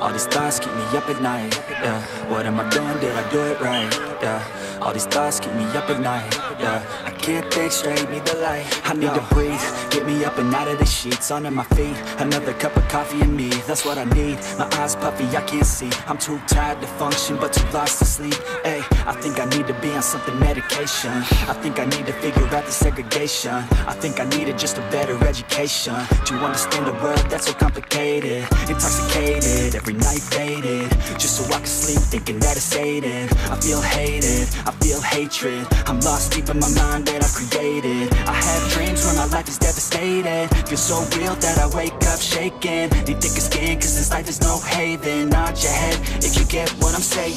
All these thoughts keep me up at night. Yeah, what am I doing? Did I do it right? Yeah, all these thoughts keep me up at night. Yeah, I can't think straight, need the light. I need to breathe, get me up and out of the sheets, under my feet. Another cup of coffee and me, that's what I need. My eyes puffy, I can't see. I'm too tired to function, but too lost to sleep. Hey, I think I need to be on something medication. I think I need to figure out the segregation. I think I needed just a better education to understand a world that's so complicated. Intoxicated, every night faded, just so I can sleep thinking that it's faded. I feel hated, I feel hatred. I'm lost deep in my mind that I've created. I have dreams when my life is devastated. Feel so real that I wake up shaking. Need thicker skin, cause this life is no haven. Nod your head if you get what I'm saying.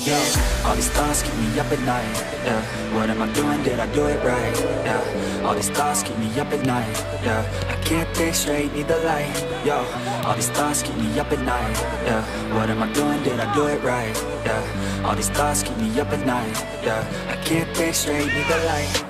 All these thoughts keep me up at night. Yeah, what am I doing? Did I do it right? Yeah, all these thoughts keep me up at night. Yeah, I can't think straight, need the light. Yo, all these thoughts keep me up at night. Yeah, what am I doing? Did I do it right? Yeah, all these thoughts keep me up at night. Yeah, I can't think straight, need the light.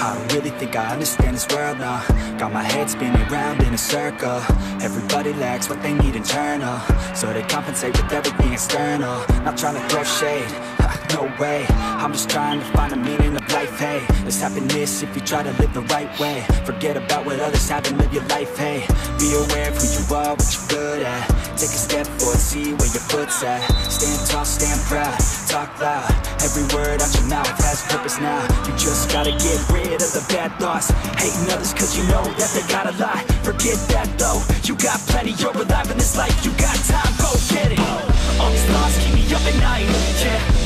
I really think I understand this world now Got my head spinning round in a circle Everybody lacks what they need internal uh. So they compensate with everything external Not trying to throw shade, ha, no way. I'm just trying to find the meaning of life, hey. There's happiness if you try to live the right way. Forget about what others have and live your life, hey. Be aware of who you are, what you're good at. Take a step forward, see where your foot's at. Stand tall, stand proud, talk loud. Every word out your mouth has purpose now. You just gotta get rid of the bad thoughts. Hating others cause you know that they got a lie. Forget that though, you got plenty, you're alive in this life. You got time, go get it. All these thoughts keep me up at night Yeah,